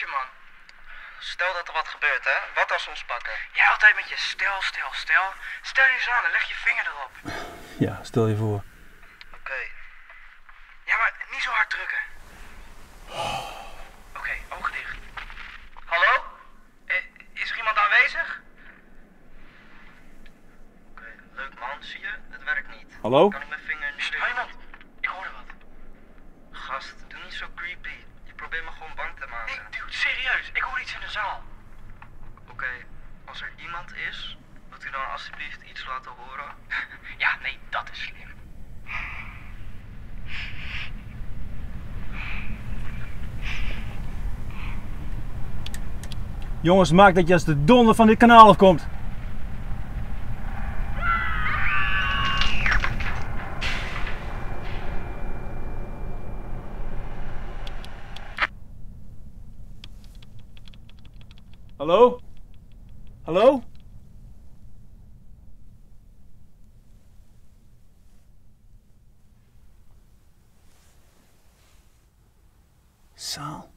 je, man. Stel dat er wat gebeurt, hè? Wat als ze ons pakken? Jij altijd met je stel, stel, stel. Stel je eens aan en leg je vinger erop. Ja, stel je voor. Oké. Ja, maar niet zo hard drukken. Oké, ogen dicht. Hallo? Eh, is er iemand aanwezig? Oké, leuk man, zie je? Het werkt niet. Hallo? Kan ik Jongens, maak dat je als de donder van dit kanaal afkomt. Hallo? Hallo? Zaal.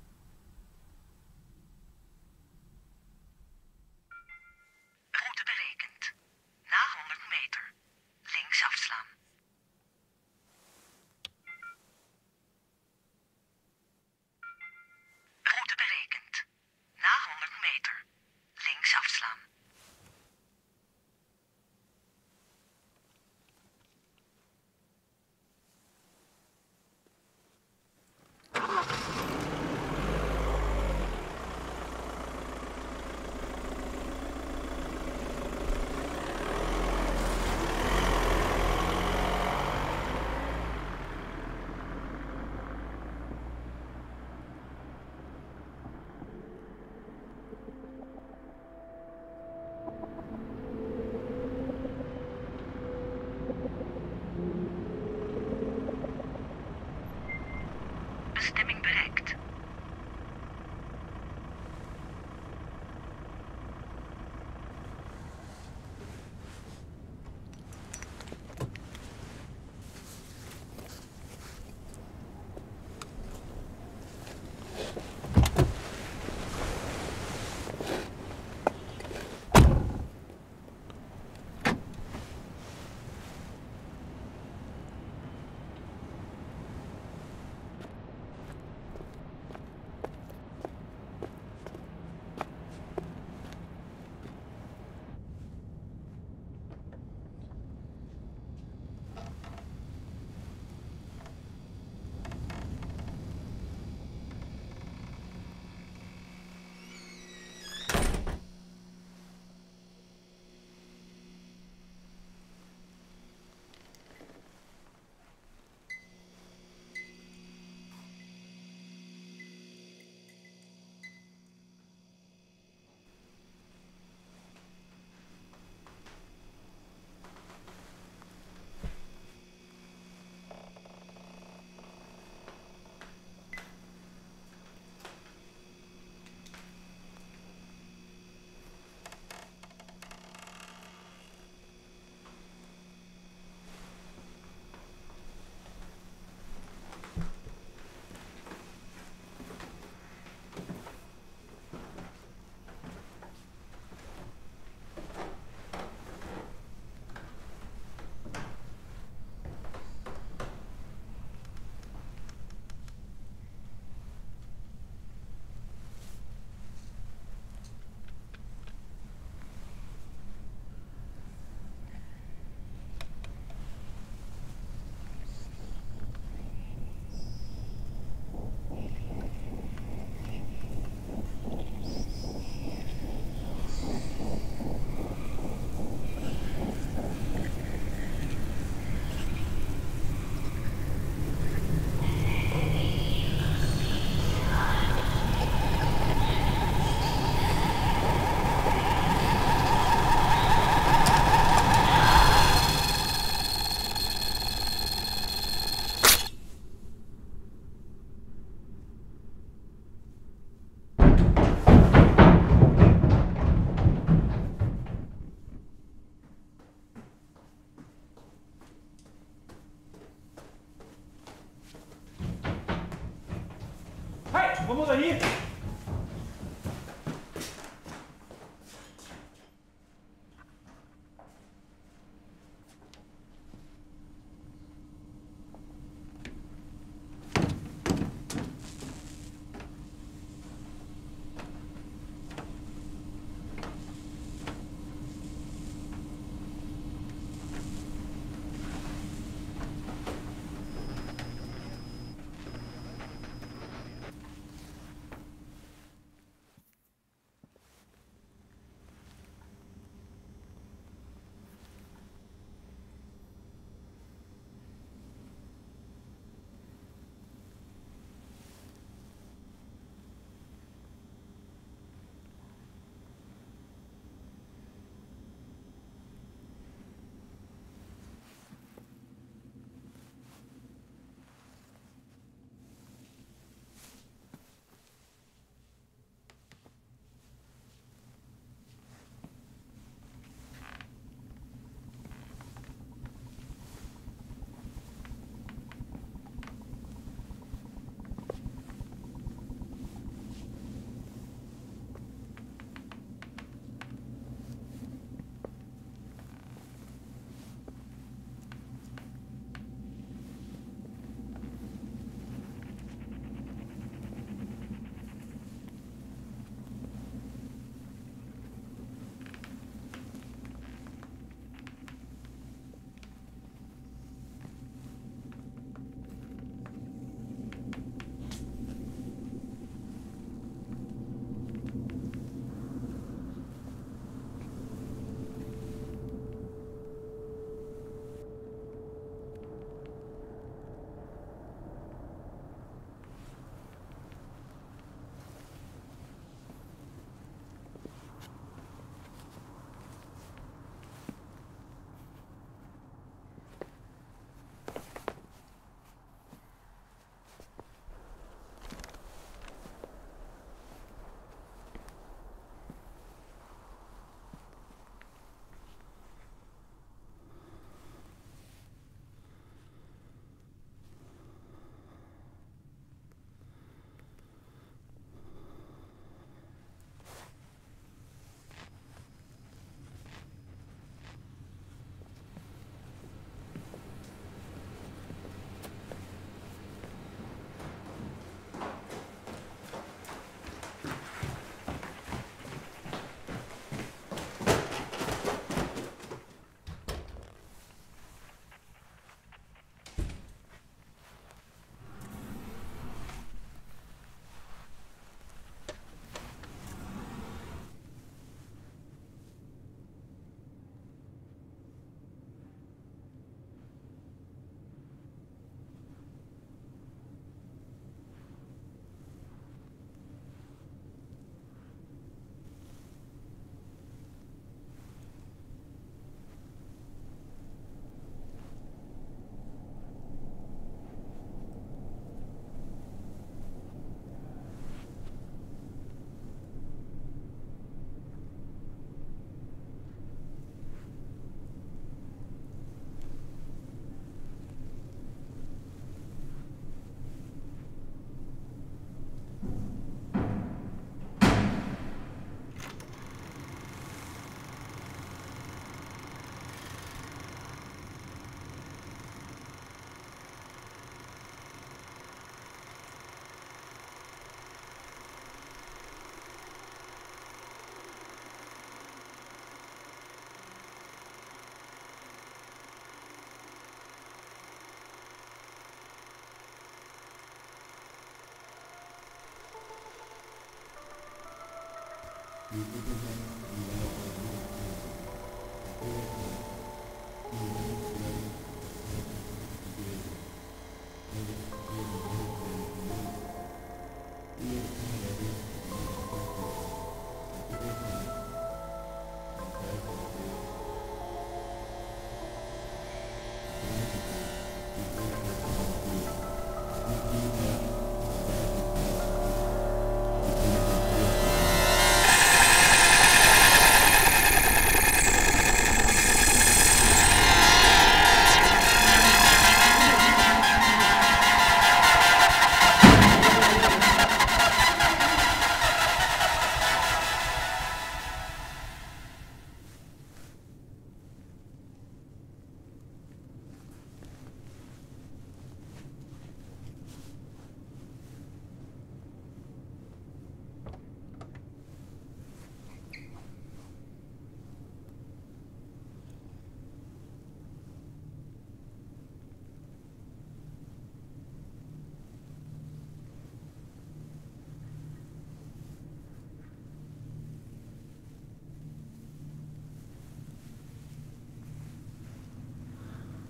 Hallo?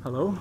Hallo?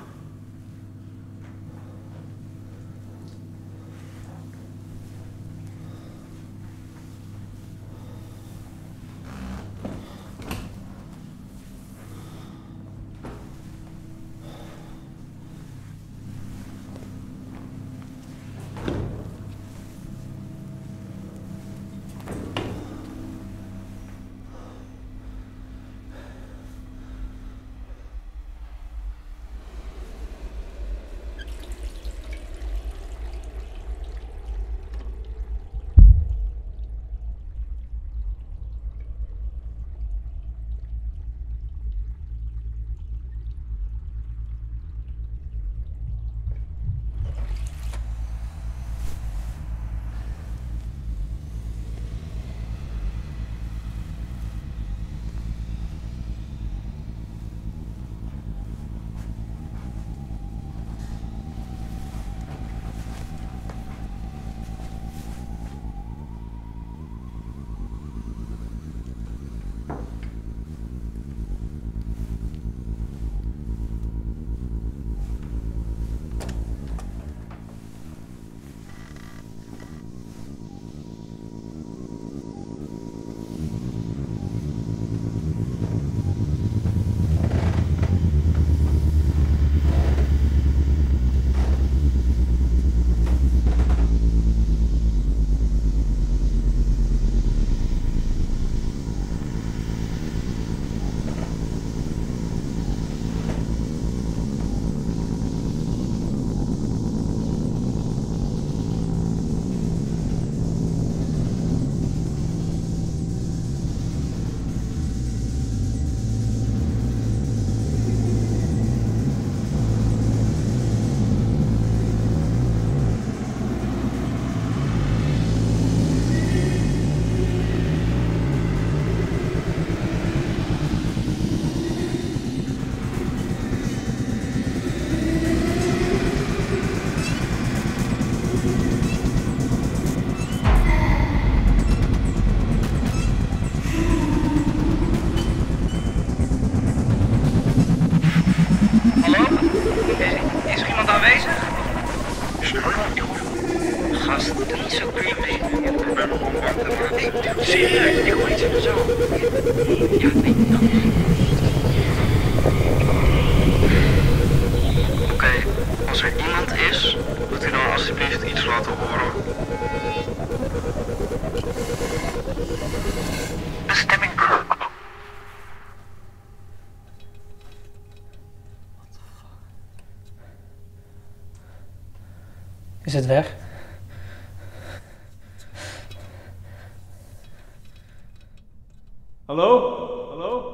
She Hallo? Hallo?